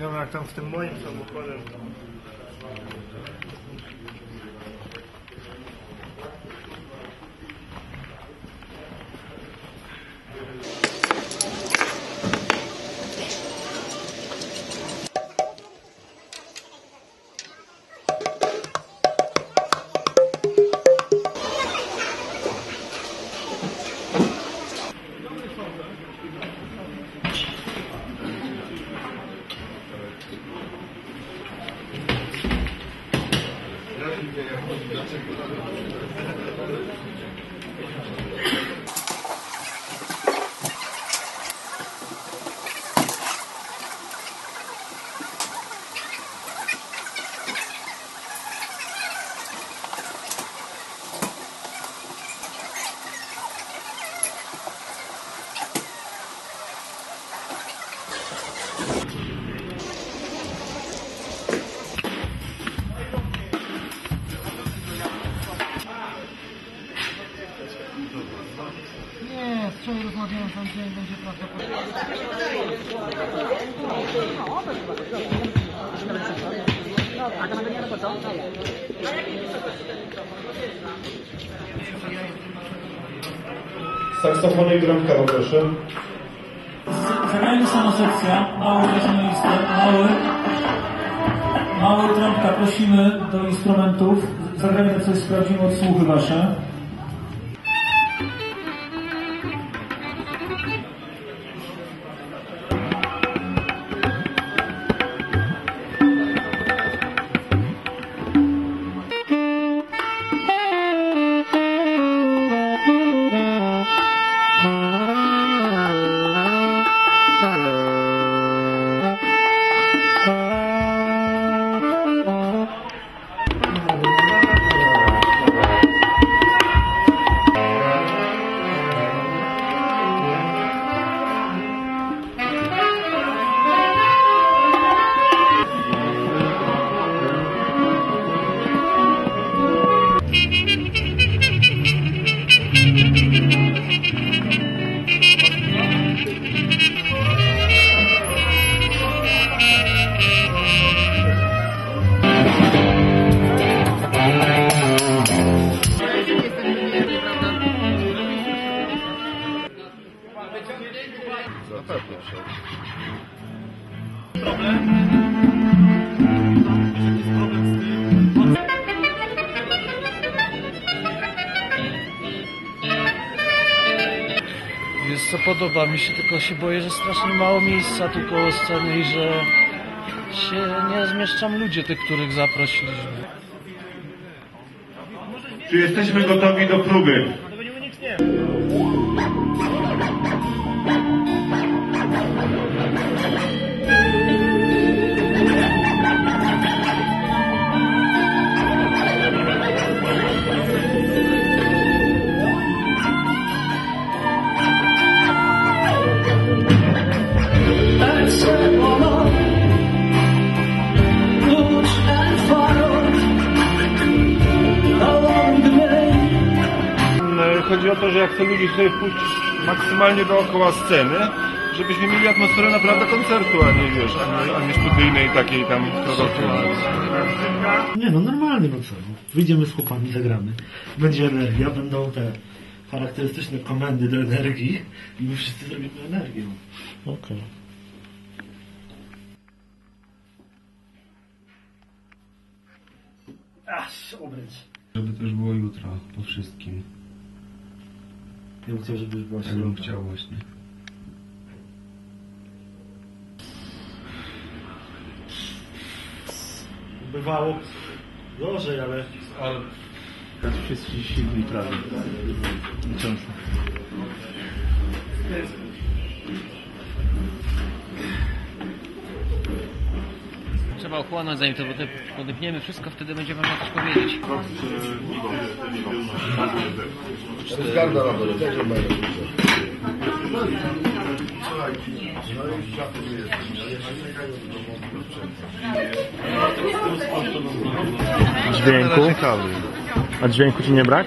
Ciekawe jak tam w tym moim samochodem. Thank you. Nie, wczoraj rozmawiałem tam, gdzie będzie. Saksofony i bramka proszę. Zagrajmy sama sekcja, mały regionalista, mały, mały trąbka, prosimy do instrumentów, zagrajmy to coś, sprawdzimy odsłuchy wasze. Jest co podoba mi się, tylko się boję, że strasznie mało miejsca tu koło sceny i że się nie zmieszczam ludzie tych, których zaprosiliśmy. Czy jesteśmy gotowi do próby? Chodzi o to, że ja chcę ludzi sobie wpuścić maksymalnie dookoła sceny, żebyśmy mieli atmosferę naprawdę koncertu, a nie wiesz, a nie, a nie studyjnej takiej tam. Nie no, normalnie, no co. Wyjdziemy z chłopami, zagramy. Będzie energia, będą te charakterystyczne komendy do energii i my wszyscy zrobimy energię. Okej. Aż, obręcz. Żeby też było jutro, po wszystkim. Ja bym chciał, żeby już była Ja bym chciał właśnie. Bywało gorzej, ale... Ale wszyscy silni prawie. Często. Trzeba ochłonąć zanim to podepniemy wszystko, wtedy będzie można coś powiedzieć. Dźwięku? A dźwięku ci nie brak?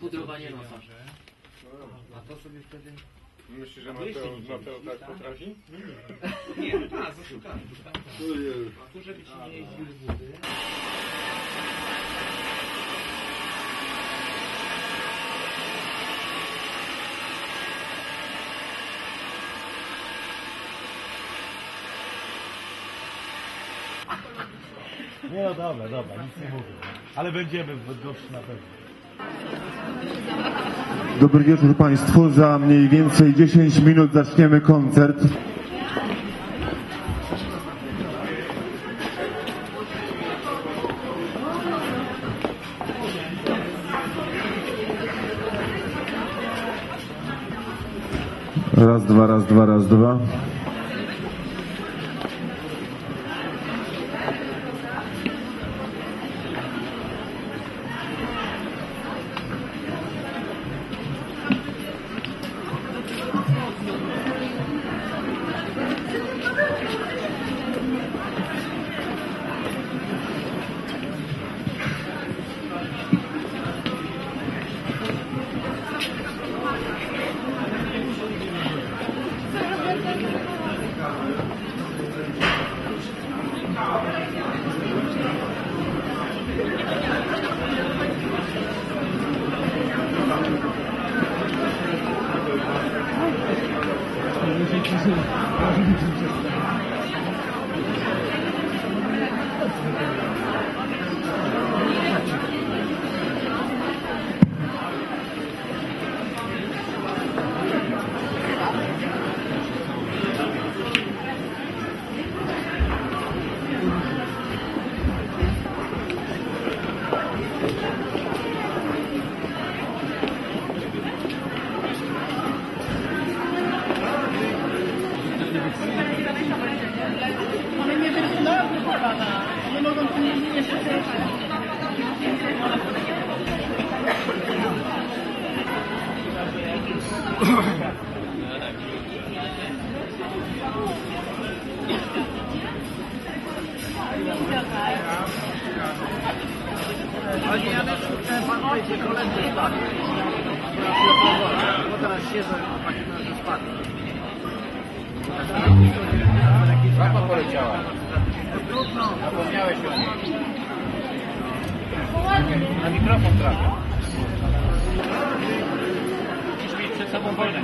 Pudrowanie nosa. Myślisz, że Mateo, Mateo tak potrafi? Nie no dobra, dobra, nic nie mówię. Ale będziemy w Bydgoszczy na pewno. Dobry wieczór Państwu. Za mniej więcej 10 minut zaczniemy koncert. Raz, dwa, raz, dwa, raz, dwa. 就是。Oni jadę ten pan ojciec, koledzy spadł. Bo teraz siedzę, a taki nasz spadł. Mapa poleciała. Trudno. Zapomniałeś o niej. Na mikrofon trafia. Cùng quay cả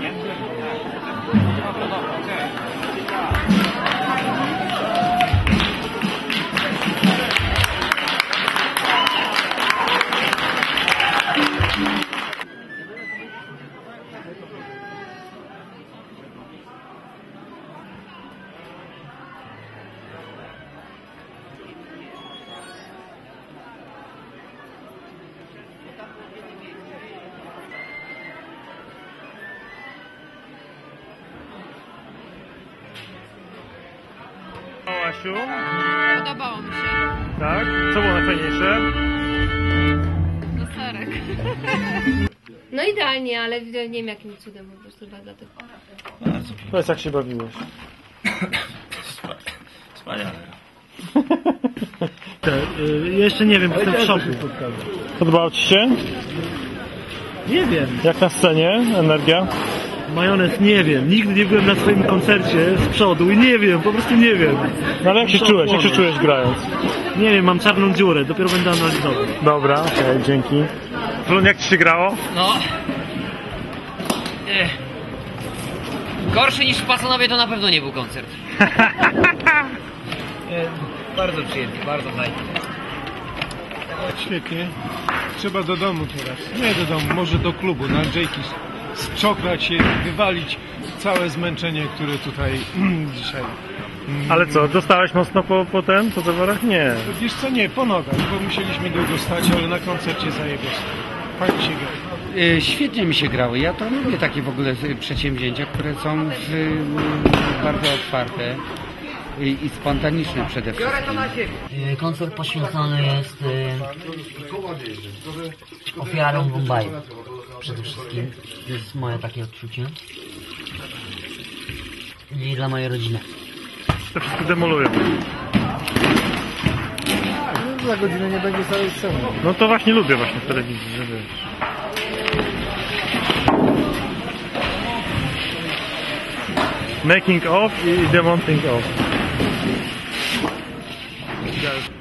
对 Asiu, Podobało mi się. tak? Co było najfajniejsze? No serek. No idealnie, ale nie wiem jakim cudem po prostu dlatego. Powiedz jak się bawiłeś. Wspaniale. Te, y, jeszcze nie wiem, jestem w szoku. Podobało Ci się? Nie wiem. Jak na scenie? Energia? Majonez nie wiem. Nigdy nie byłem na swoim koncercie z przodu i nie wiem, po prostu nie wiem. No ale jak się czułeś? Jak się czułeś grając? Nie wiem, mam czarną dziurę, dopiero będę analizował. Dobra, okej, dzięki. Flon, jak Ci się grało? No. Ech. Gorszy niż w Pasonowie to na pewno nie był koncert. E, bardzo przyjemnie, bardzo fajnie. Świetnie. Trzeba do domu teraz. Nie do domu, może do klubu, na Jakie's. Sczokrać się, wywalić całe zmęczenie, które tutaj dzisiaj... Ale co, dostałeś mocno po, po ten, po zaworach? Nie. Wiesz co, nie, po nogach, bo musieliśmy długo stać, ale na koncercie zajebiosko. Fajnie się gra. Y, Świetnie mi się grały. Ja to lubię takie w ogóle przedsięwzięcia, które są y, bardzo otwarte i, i spontaniczne przede wszystkim. Y, Koncert poświęcony jest y, ofiarom Bombaju. Przede wszystkim. To jest moje takie odczucie. I dla mojej rodziny. To wszystko demolują. Za godzinę nie będzie całej sceny. No to właśnie lubię właśnie w telewizji, żeby... Making of i demonting of. go